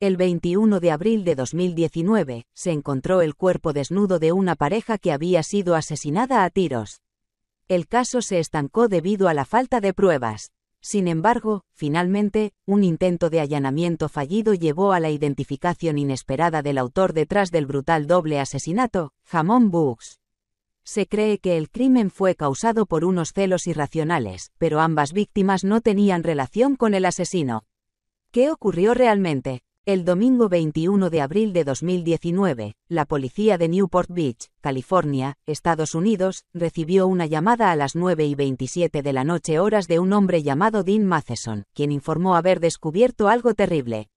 El 21 de abril de 2019, se encontró el cuerpo desnudo de una pareja que había sido asesinada a tiros. El caso se estancó debido a la falta de pruebas. Sin embargo, finalmente, un intento de allanamiento fallido llevó a la identificación inesperada del autor detrás del brutal doble asesinato, Jamón Books. Se cree que el crimen fue causado por unos celos irracionales, pero ambas víctimas no tenían relación con el asesino. ¿Qué ocurrió realmente? El domingo 21 de abril de 2019, la policía de Newport Beach, California, Estados Unidos, recibió una llamada a las 9 y 27 de la noche horas de un hombre llamado Dean Matheson, quien informó haber descubierto algo terrible.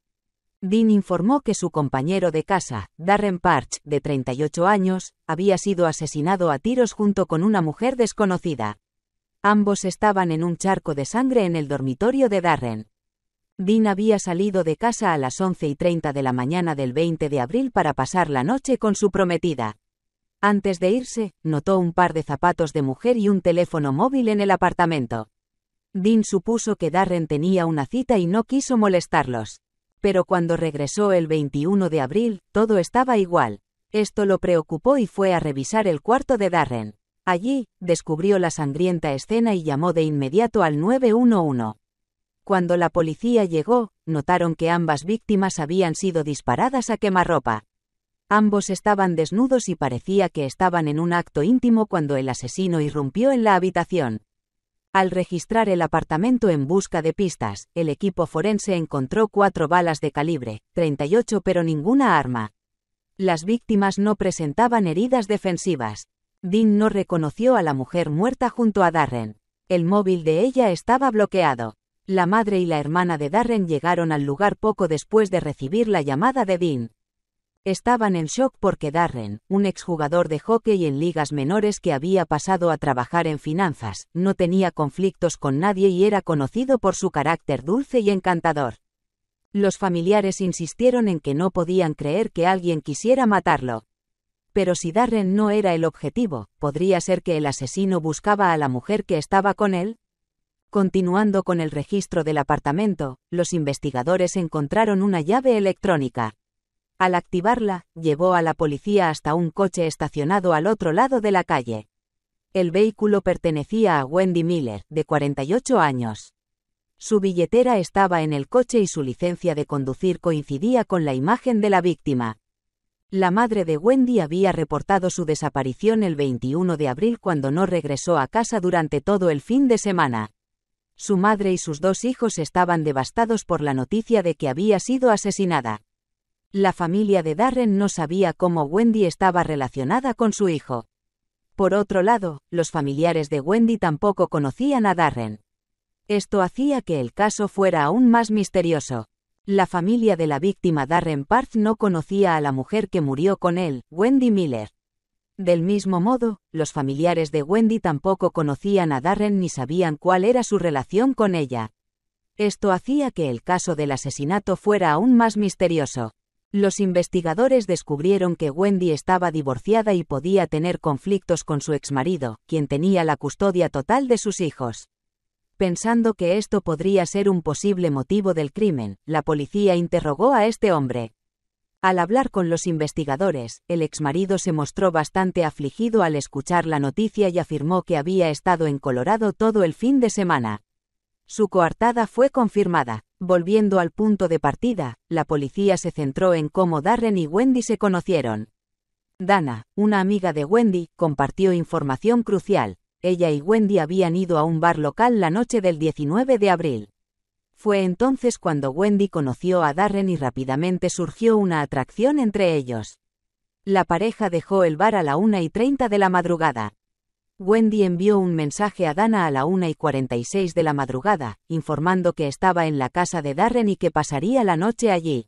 Dean informó que su compañero de casa, Darren Parch, de 38 años, había sido asesinado a tiros junto con una mujer desconocida. Ambos estaban en un charco de sangre en el dormitorio de Darren. Dean había salido de casa a las 11 y 30 de la mañana del 20 de abril para pasar la noche con su prometida. Antes de irse, notó un par de zapatos de mujer y un teléfono móvil en el apartamento. Dean supuso que Darren tenía una cita y no quiso molestarlos. Pero cuando regresó el 21 de abril, todo estaba igual. Esto lo preocupó y fue a revisar el cuarto de Darren. Allí, descubrió la sangrienta escena y llamó de inmediato al 911. Cuando la policía llegó, notaron que ambas víctimas habían sido disparadas a quemarropa. Ambos estaban desnudos y parecía que estaban en un acto íntimo cuando el asesino irrumpió en la habitación. Al registrar el apartamento en busca de pistas, el equipo forense encontró cuatro balas de calibre, 38 pero ninguna arma. Las víctimas no presentaban heridas defensivas. Dean no reconoció a la mujer muerta junto a Darren. El móvil de ella estaba bloqueado. La madre y la hermana de Darren llegaron al lugar poco después de recibir la llamada de Dean. Estaban en shock porque Darren, un exjugador de hockey en ligas menores que había pasado a trabajar en finanzas, no tenía conflictos con nadie y era conocido por su carácter dulce y encantador. Los familiares insistieron en que no podían creer que alguien quisiera matarlo. Pero si Darren no era el objetivo, ¿podría ser que el asesino buscaba a la mujer que estaba con él? Continuando con el registro del apartamento, los investigadores encontraron una llave electrónica. Al activarla, llevó a la policía hasta un coche estacionado al otro lado de la calle. El vehículo pertenecía a Wendy Miller, de 48 años. Su billetera estaba en el coche y su licencia de conducir coincidía con la imagen de la víctima. La madre de Wendy había reportado su desaparición el 21 de abril cuando no regresó a casa durante todo el fin de semana. Su madre y sus dos hijos estaban devastados por la noticia de que había sido asesinada. La familia de Darren no sabía cómo Wendy estaba relacionada con su hijo. Por otro lado, los familiares de Wendy tampoco conocían a Darren. Esto hacía que el caso fuera aún más misterioso. La familia de la víctima Darren Parth no conocía a la mujer que murió con él, Wendy Miller. Del mismo modo, los familiares de Wendy tampoco conocían a Darren ni sabían cuál era su relación con ella. Esto hacía que el caso del asesinato fuera aún más misterioso. Los investigadores descubrieron que Wendy estaba divorciada y podía tener conflictos con su exmarido, quien tenía la custodia total de sus hijos. Pensando que esto podría ser un posible motivo del crimen, la policía interrogó a este hombre. Al hablar con los investigadores, el exmarido se mostró bastante afligido al escuchar la noticia y afirmó que había estado en Colorado todo el fin de semana. Su coartada fue confirmada. Volviendo al punto de partida, la policía se centró en cómo Darren y Wendy se conocieron. Dana, una amiga de Wendy, compartió información crucial. Ella y Wendy habían ido a un bar local la noche del 19 de abril. Fue entonces cuando Wendy conoció a Darren y rápidamente surgió una atracción entre ellos. La pareja dejó el bar a la una y treinta de la madrugada. Wendy envió un mensaje a Dana a la una y 46 de la madrugada, informando que estaba en la casa de Darren y que pasaría la noche allí.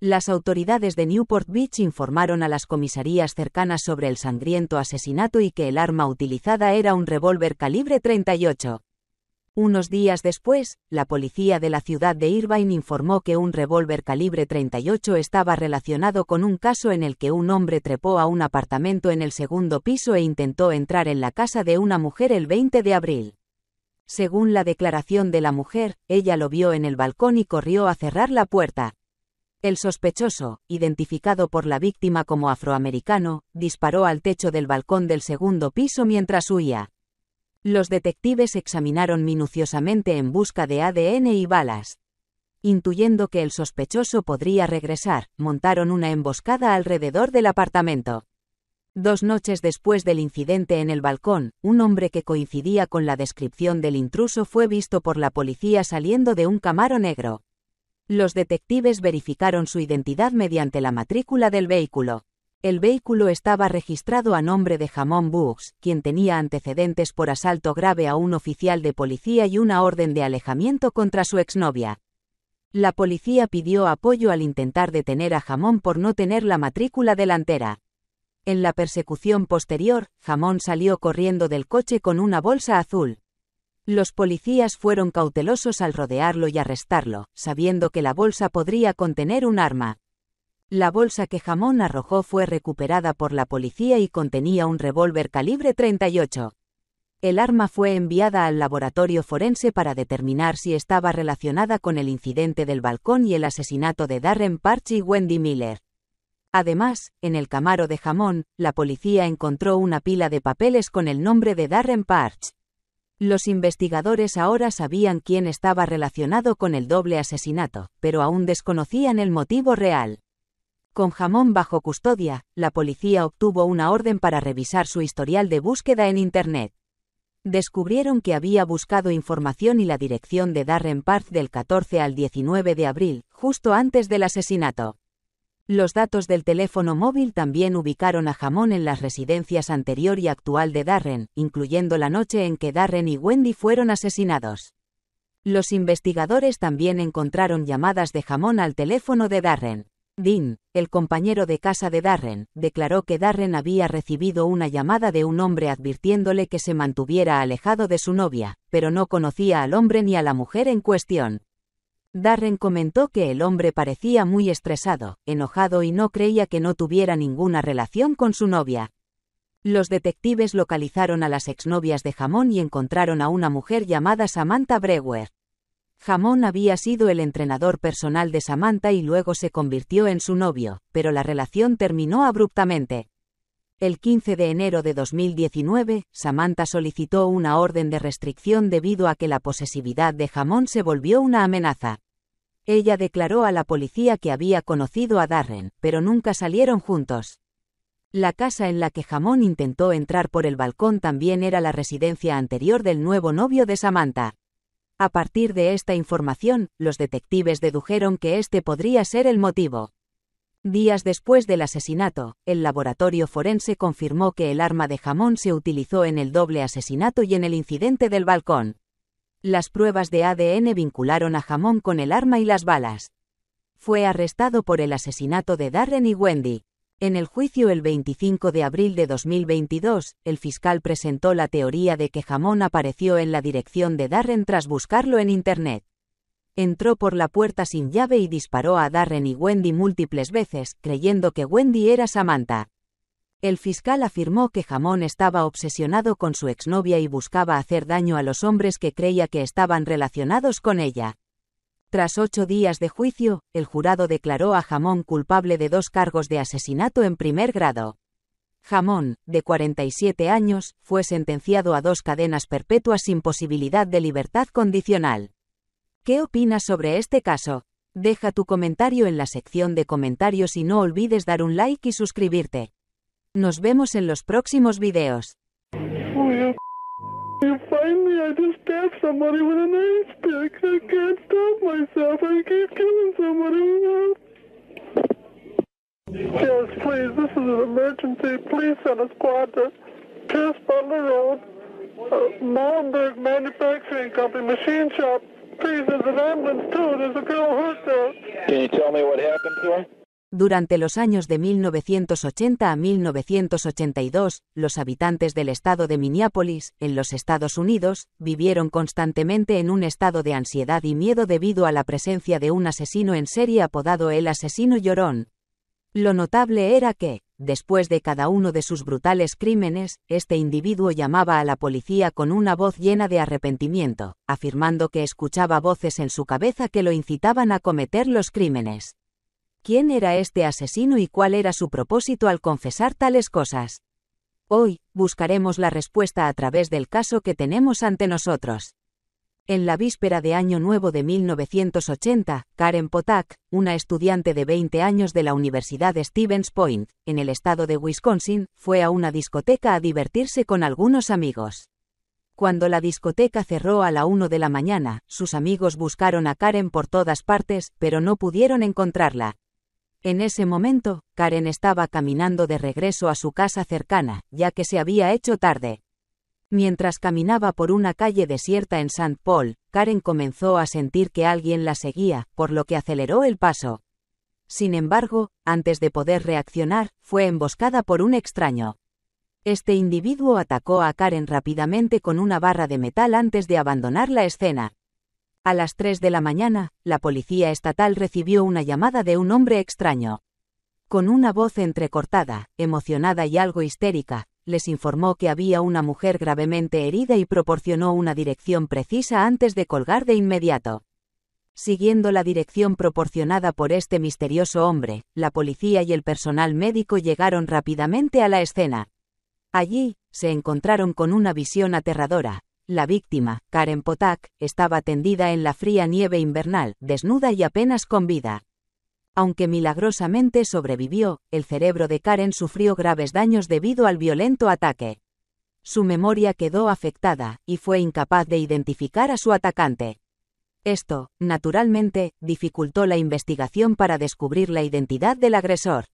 Las autoridades de Newport Beach informaron a las comisarías cercanas sobre el sangriento asesinato y que el arma utilizada era un revólver calibre 38. Unos días después, la policía de la ciudad de Irvine informó que un revólver calibre 38 estaba relacionado con un caso en el que un hombre trepó a un apartamento en el segundo piso e intentó entrar en la casa de una mujer el 20 de abril. Según la declaración de la mujer, ella lo vio en el balcón y corrió a cerrar la puerta. El sospechoso, identificado por la víctima como afroamericano, disparó al techo del balcón del segundo piso mientras huía. Los detectives examinaron minuciosamente en busca de ADN y balas. Intuyendo que el sospechoso podría regresar, montaron una emboscada alrededor del apartamento. Dos noches después del incidente en el balcón, un hombre que coincidía con la descripción del intruso fue visto por la policía saliendo de un camaro negro. Los detectives verificaron su identidad mediante la matrícula del vehículo. El vehículo estaba registrado a nombre de Jamón Books, quien tenía antecedentes por asalto grave a un oficial de policía y una orden de alejamiento contra su exnovia. La policía pidió apoyo al intentar detener a Jamón por no tener la matrícula delantera. En la persecución posterior, Jamón salió corriendo del coche con una bolsa azul. Los policías fueron cautelosos al rodearlo y arrestarlo, sabiendo que la bolsa podría contener un arma. La bolsa que Jamón arrojó fue recuperada por la policía y contenía un revólver calibre 38. El arma fue enviada al laboratorio forense para determinar si estaba relacionada con el incidente del balcón y el asesinato de Darren Parch y Wendy Miller. Además, en el camaro de jamón, la policía encontró una pila de papeles con el nombre de Darren Parch. Los investigadores ahora sabían quién estaba relacionado con el doble asesinato, pero aún desconocían el motivo real. Con jamón bajo custodia, la policía obtuvo una orden para revisar su historial de búsqueda en Internet. Descubrieron que había buscado información y la dirección de Darren Parch del 14 al 19 de abril, justo antes del asesinato. Los datos del teléfono móvil también ubicaron a Jamón en las residencias anterior y actual de Darren, incluyendo la noche en que Darren y Wendy fueron asesinados. Los investigadores también encontraron llamadas de Jamón al teléfono de Darren. Dean, el compañero de casa de Darren, declaró que Darren había recibido una llamada de un hombre advirtiéndole que se mantuviera alejado de su novia, pero no conocía al hombre ni a la mujer en cuestión. Darren comentó que el hombre parecía muy estresado, enojado y no creía que no tuviera ninguna relación con su novia. Los detectives localizaron a las exnovias de Jamón y encontraron a una mujer llamada Samantha Brewer. Jamón había sido el entrenador personal de Samantha y luego se convirtió en su novio, pero la relación terminó abruptamente. El 15 de enero de 2019, Samantha solicitó una orden de restricción debido a que la posesividad de Jamón se volvió una amenaza. Ella declaró a la policía que había conocido a Darren, pero nunca salieron juntos. La casa en la que Jamón intentó entrar por el balcón también era la residencia anterior del nuevo novio de Samantha. A partir de esta información, los detectives dedujeron que este podría ser el motivo. Días después del asesinato, el laboratorio forense confirmó que el arma de jamón se utilizó en el doble asesinato y en el incidente del balcón. Las pruebas de ADN vincularon a jamón con el arma y las balas. Fue arrestado por el asesinato de Darren y Wendy. En el juicio el 25 de abril de 2022, el fiscal presentó la teoría de que Jamón apareció en la dirección de Darren tras buscarlo en Internet. Entró por la puerta sin llave y disparó a Darren y Wendy múltiples veces, creyendo que Wendy era Samantha. El fiscal afirmó que Jamón estaba obsesionado con su exnovia y buscaba hacer daño a los hombres que creía que estaban relacionados con ella. Tras ocho días de juicio, el jurado declaró a Jamón culpable de dos cargos de asesinato en primer grado. Jamón, de 47 años, fue sentenciado a dos cadenas perpetuas sin posibilidad de libertad condicional. ¿Qué opinas sobre este caso? Deja tu comentario en la sección de comentarios y no olvides dar un like y suscribirte. Nos vemos en los próximos videos. Yes, please. This is an emergency. Please send a squad to Pierce Butler Road, uh, Manufacturing Company, machine shop. Please, there's an ambulance too. There's a girl hurt there. Can you tell me what happened to her? Durante los años de 1980 a 1982, los habitantes del estado de Minneapolis, en los Estados Unidos, vivieron constantemente en un estado de ansiedad y miedo debido a la presencia de un asesino en serie apodado el asesino llorón. Lo notable era que, después de cada uno de sus brutales crímenes, este individuo llamaba a la policía con una voz llena de arrepentimiento, afirmando que escuchaba voces en su cabeza que lo incitaban a cometer los crímenes. ¿Quién era este asesino y cuál era su propósito al confesar tales cosas? Hoy, buscaremos la respuesta a través del caso que tenemos ante nosotros. En la víspera de Año Nuevo de 1980, Karen Potak, una estudiante de 20 años de la Universidad Stevens Point, en el estado de Wisconsin, fue a una discoteca a divertirse con algunos amigos. Cuando la discoteca cerró a la 1 de la mañana, sus amigos buscaron a Karen por todas partes, pero no pudieron encontrarla. En ese momento, Karen estaba caminando de regreso a su casa cercana, ya que se había hecho tarde. Mientras caminaba por una calle desierta en St. Paul, Karen comenzó a sentir que alguien la seguía, por lo que aceleró el paso. Sin embargo, antes de poder reaccionar, fue emboscada por un extraño. Este individuo atacó a Karen rápidamente con una barra de metal antes de abandonar la escena. A las 3 de la mañana, la policía estatal recibió una llamada de un hombre extraño. Con una voz entrecortada, emocionada y algo histérica, les informó que había una mujer gravemente herida y proporcionó una dirección precisa antes de colgar de inmediato. Siguiendo la dirección proporcionada por este misterioso hombre, la policía y el personal médico llegaron rápidamente a la escena. Allí, se encontraron con una visión aterradora. La víctima, Karen Potak, estaba tendida en la fría nieve invernal, desnuda y apenas con vida. Aunque milagrosamente sobrevivió, el cerebro de Karen sufrió graves daños debido al violento ataque. Su memoria quedó afectada, y fue incapaz de identificar a su atacante. Esto, naturalmente, dificultó la investigación para descubrir la identidad del agresor.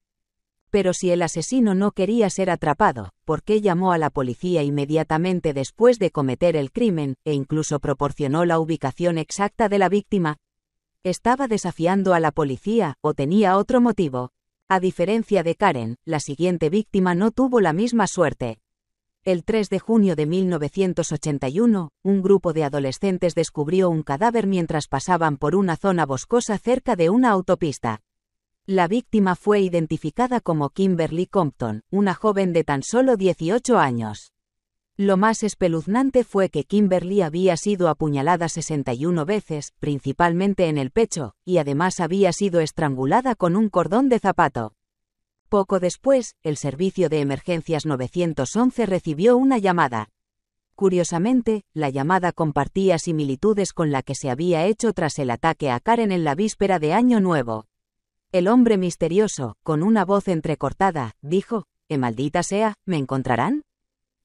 Pero si el asesino no quería ser atrapado, ¿por qué llamó a la policía inmediatamente después de cometer el crimen, e incluso proporcionó la ubicación exacta de la víctima? ¿Estaba desafiando a la policía o tenía otro motivo? A diferencia de Karen, la siguiente víctima no tuvo la misma suerte. El 3 de junio de 1981, un grupo de adolescentes descubrió un cadáver mientras pasaban por una zona boscosa cerca de una autopista. La víctima fue identificada como Kimberly Compton, una joven de tan solo 18 años. Lo más espeluznante fue que Kimberly había sido apuñalada 61 veces, principalmente en el pecho, y además había sido estrangulada con un cordón de zapato. Poco después, el servicio de emergencias 911 recibió una llamada. Curiosamente, la llamada compartía similitudes con la que se había hecho tras el ataque a Karen en la víspera de Año Nuevo. El hombre misterioso, con una voz entrecortada, dijo, «¡Eh maldita sea, ¿me encontrarán?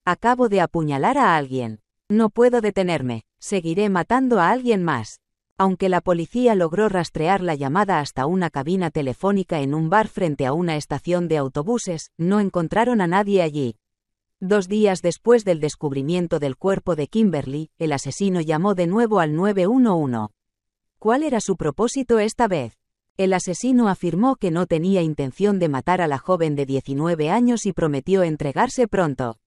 Acabo de apuñalar a alguien. No puedo detenerme, seguiré matando a alguien más. Aunque la policía logró rastrear la llamada hasta una cabina telefónica en un bar frente a una estación de autobuses, no encontraron a nadie allí. Dos días después del descubrimiento del cuerpo de Kimberly, el asesino llamó de nuevo al 911. ¿Cuál era su propósito esta vez? El asesino afirmó que no tenía intención de matar a la joven de 19 años y prometió entregarse pronto.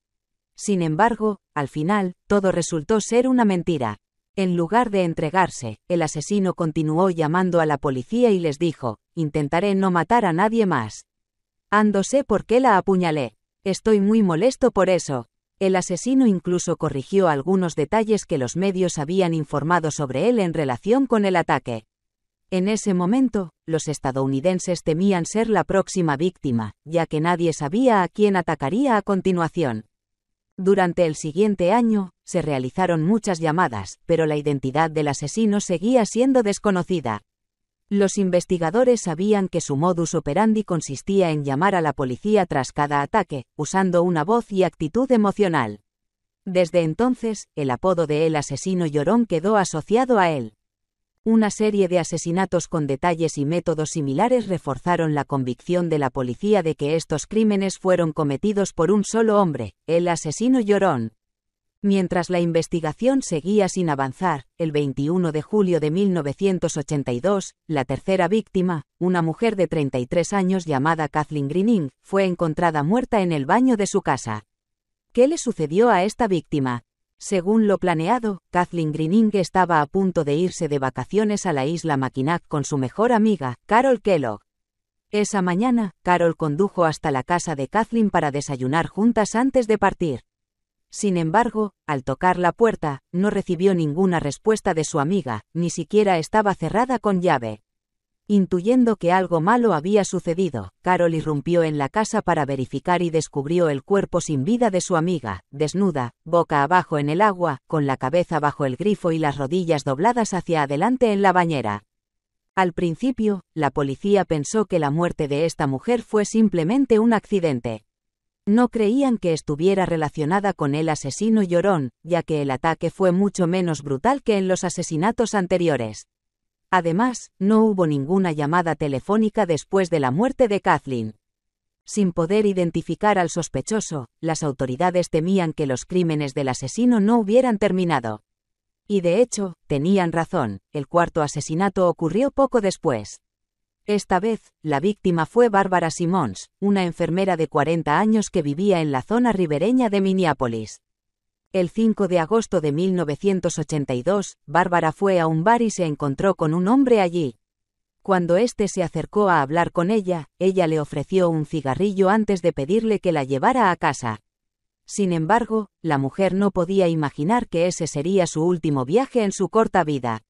Sin embargo, al final, todo resultó ser una mentira. En lugar de entregarse, el asesino continuó llamando a la policía y les dijo, intentaré no matar a nadie más. Ando sé por qué la apuñalé. Estoy muy molesto por eso. El asesino incluso corrigió algunos detalles que los medios habían informado sobre él en relación con el ataque. En ese momento, los estadounidenses temían ser la próxima víctima, ya que nadie sabía a quién atacaría a continuación. Durante el siguiente año, se realizaron muchas llamadas, pero la identidad del asesino seguía siendo desconocida. Los investigadores sabían que su modus operandi consistía en llamar a la policía tras cada ataque, usando una voz y actitud emocional. Desde entonces, el apodo de el asesino llorón quedó asociado a él. Una serie de asesinatos con detalles y métodos similares reforzaron la convicción de la policía de que estos crímenes fueron cometidos por un solo hombre, el asesino llorón. Mientras la investigación seguía sin avanzar, el 21 de julio de 1982, la tercera víctima, una mujer de 33 años llamada Kathleen Greening, fue encontrada muerta en el baño de su casa. ¿Qué le sucedió a esta víctima? Según lo planeado, Kathleen Greening estaba a punto de irse de vacaciones a la isla Mackinac con su mejor amiga, Carol Kellogg. Esa mañana, Carol condujo hasta la casa de Kathleen para desayunar juntas antes de partir. Sin embargo, al tocar la puerta, no recibió ninguna respuesta de su amiga, ni siquiera estaba cerrada con llave. Intuyendo que algo malo había sucedido, Carol irrumpió en la casa para verificar y descubrió el cuerpo sin vida de su amiga, desnuda, boca abajo en el agua, con la cabeza bajo el grifo y las rodillas dobladas hacia adelante en la bañera. Al principio, la policía pensó que la muerte de esta mujer fue simplemente un accidente. No creían que estuviera relacionada con el asesino llorón, ya que el ataque fue mucho menos brutal que en los asesinatos anteriores. Además, no hubo ninguna llamada telefónica después de la muerte de Kathleen. Sin poder identificar al sospechoso, las autoridades temían que los crímenes del asesino no hubieran terminado. Y de hecho, tenían razón, el cuarto asesinato ocurrió poco después. Esta vez, la víctima fue Bárbara Simons, una enfermera de 40 años que vivía en la zona ribereña de Minneapolis. El 5 de agosto de 1982, Bárbara fue a un bar y se encontró con un hombre allí. Cuando éste se acercó a hablar con ella, ella le ofreció un cigarrillo antes de pedirle que la llevara a casa. Sin embargo, la mujer no podía imaginar que ese sería su último viaje en su corta vida.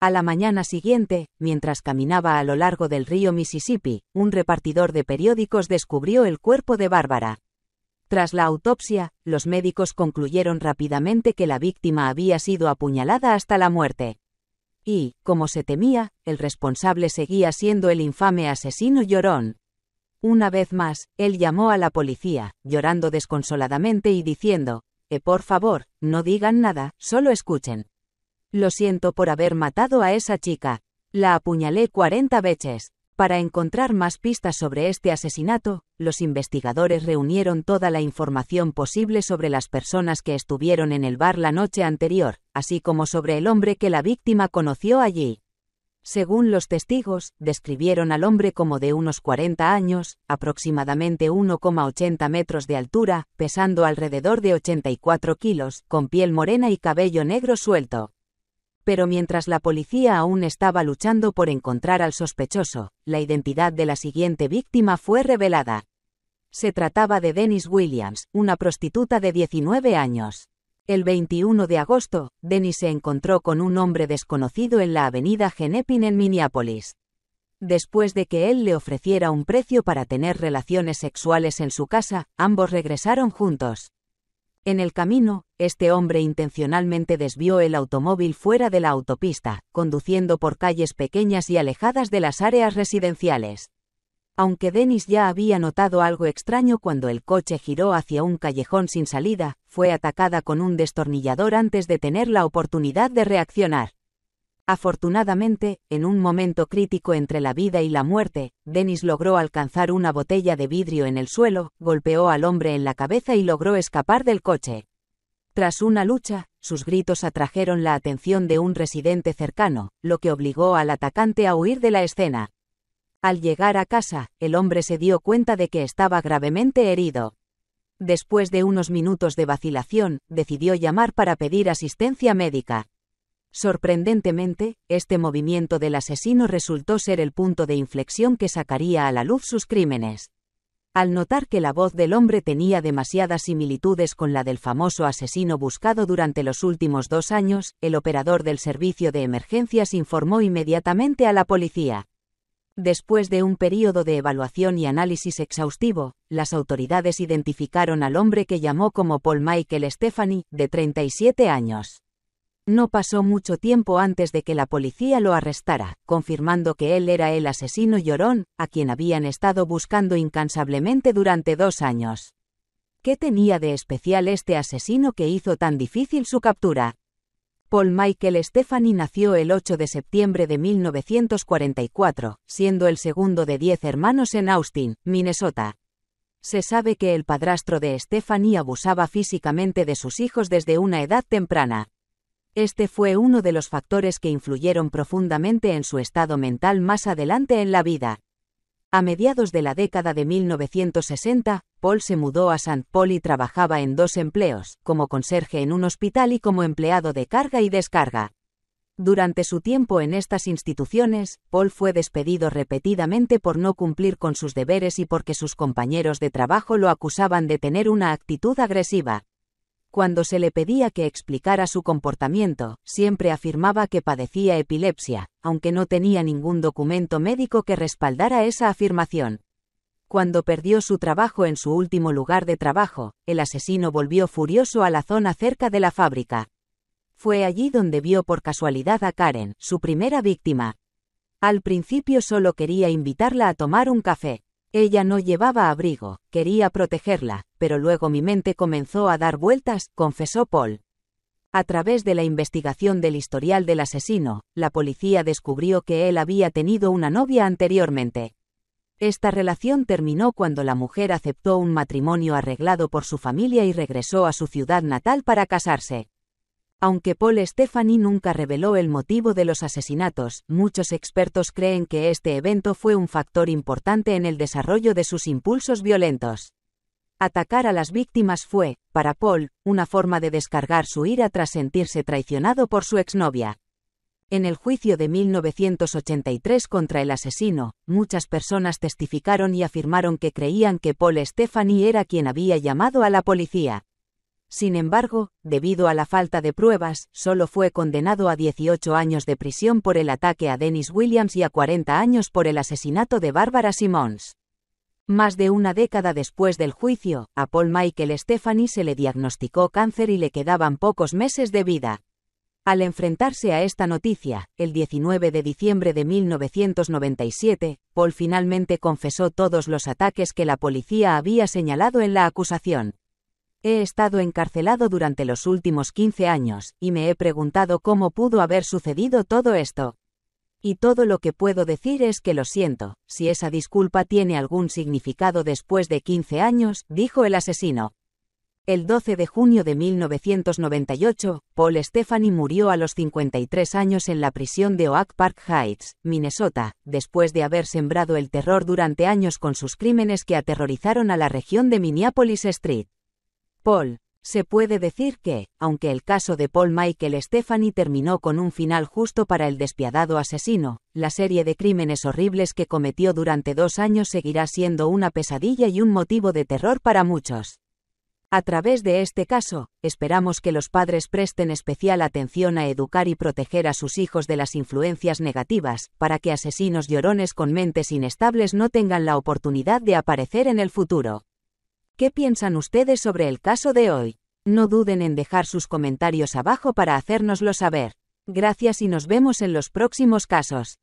A la mañana siguiente, mientras caminaba a lo largo del río Mississippi, un repartidor de periódicos descubrió el cuerpo de Bárbara. Tras la autopsia, los médicos concluyeron rápidamente que la víctima había sido apuñalada hasta la muerte. Y, como se temía, el responsable seguía siendo el infame asesino llorón. Una vez más, él llamó a la policía, llorando desconsoladamente y diciendo, eh, por favor, no digan nada, solo escuchen. Lo siento por haber matado a esa chica. La apuñalé 40 veces. Para encontrar más pistas sobre este asesinato, los investigadores reunieron toda la información posible sobre las personas que estuvieron en el bar la noche anterior, así como sobre el hombre que la víctima conoció allí. Según los testigos, describieron al hombre como de unos 40 años, aproximadamente 1,80 metros de altura, pesando alrededor de 84 kilos, con piel morena y cabello negro suelto pero mientras la policía aún estaba luchando por encontrar al sospechoso, la identidad de la siguiente víctima fue revelada. Se trataba de Dennis Williams, una prostituta de 19 años. El 21 de agosto, Dennis se encontró con un hombre desconocido en la avenida Genepin en Minneapolis. Después de que él le ofreciera un precio para tener relaciones sexuales en su casa, ambos regresaron juntos. En el camino, este hombre intencionalmente desvió el automóvil fuera de la autopista, conduciendo por calles pequeñas y alejadas de las áreas residenciales. Aunque Dennis ya había notado algo extraño cuando el coche giró hacia un callejón sin salida, fue atacada con un destornillador antes de tener la oportunidad de reaccionar. Afortunadamente, en un momento crítico entre la vida y la muerte, Dennis logró alcanzar una botella de vidrio en el suelo, golpeó al hombre en la cabeza y logró escapar del coche. Tras una lucha, sus gritos atrajeron la atención de un residente cercano, lo que obligó al atacante a huir de la escena. Al llegar a casa, el hombre se dio cuenta de que estaba gravemente herido. Después de unos minutos de vacilación, decidió llamar para pedir asistencia médica. Sorprendentemente, este movimiento del asesino resultó ser el punto de inflexión que sacaría a la luz sus crímenes. Al notar que la voz del hombre tenía demasiadas similitudes con la del famoso asesino buscado durante los últimos dos años, el operador del servicio de emergencias informó inmediatamente a la policía. Después de un período de evaluación y análisis exhaustivo, las autoridades identificaron al hombre que llamó como Paul Michael Stephanie, de 37 años. No pasó mucho tiempo antes de que la policía lo arrestara, confirmando que él era el asesino llorón, a quien habían estado buscando incansablemente durante dos años. ¿Qué tenía de especial este asesino que hizo tan difícil su captura? Paul Michael Stephanie nació el 8 de septiembre de 1944, siendo el segundo de diez hermanos en Austin, Minnesota. Se sabe que el padrastro de Stephanie abusaba físicamente de sus hijos desde una edad temprana. Este fue uno de los factores que influyeron profundamente en su estado mental más adelante en la vida. A mediados de la década de 1960, Paul se mudó a St. Paul y trabajaba en dos empleos, como conserje en un hospital y como empleado de carga y descarga. Durante su tiempo en estas instituciones, Paul fue despedido repetidamente por no cumplir con sus deberes y porque sus compañeros de trabajo lo acusaban de tener una actitud agresiva. Cuando se le pedía que explicara su comportamiento, siempre afirmaba que padecía epilepsia, aunque no tenía ningún documento médico que respaldara esa afirmación. Cuando perdió su trabajo en su último lugar de trabajo, el asesino volvió furioso a la zona cerca de la fábrica. Fue allí donde vio por casualidad a Karen, su primera víctima. Al principio solo quería invitarla a tomar un café. Ella no llevaba abrigo, quería protegerla, pero luego mi mente comenzó a dar vueltas, confesó Paul. A través de la investigación del historial del asesino, la policía descubrió que él había tenido una novia anteriormente. Esta relación terminó cuando la mujer aceptó un matrimonio arreglado por su familia y regresó a su ciudad natal para casarse. Aunque Paul Stephanie nunca reveló el motivo de los asesinatos, muchos expertos creen que este evento fue un factor importante en el desarrollo de sus impulsos violentos. Atacar a las víctimas fue, para Paul, una forma de descargar su ira tras sentirse traicionado por su exnovia. En el juicio de 1983 contra el asesino, muchas personas testificaron y afirmaron que creían que Paul Stephanie era quien había llamado a la policía. Sin embargo, debido a la falta de pruebas, solo fue condenado a 18 años de prisión por el ataque a Dennis Williams y a 40 años por el asesinato de Barbara Simmons. Más de una década después del juicio, a Paul Michael Stephanie se le diagnosticó cáncer y le quedaban pocos meses de vida. Al enfrentarse a esta noticia, el 19 de diciembre de 1997, Paul finalmente confesó todos los ataques que la policía había señalado en la acusación. He estado encarcelado durante los últimos 15 años, y me he preguntado cómo pudo haber sucedido todo esto. Y todo lo que puedo decir es que lo siento, si esa disculpa tiene algún significado después de 15 años, dijo el asesino. El 12 de junio de 1998, Paul Stephanie murió a los 53 años en la prisión de Oak Park Heights, Minnesota, después de haber sembrado el terror durante años con sus crímenes que aterrorizaron a la región de Minneapolis Street. Paul. Se puede decir que, aunque el caso de Paul Michael Stephanie terminó con un final justo para el despiadado asesino, la serie de crímenes horribles que cometió durante dos años seguirá siendo una pesadilla y un motivo de terror para muchos. A través de este caso, esperamos que los padres presten especial atención a educar y proteger a sus hijos de las influencias negativas, para que asesinos llorones con mentes inestables no tengan la oportunidad de aparecer en el futuro. ¿Qué piensan ustedes sobre el caso de hoy? No duden en dejar sus comentarios abajo para hacérnoslo saber. Gracias y nos vemos en los próximos casos.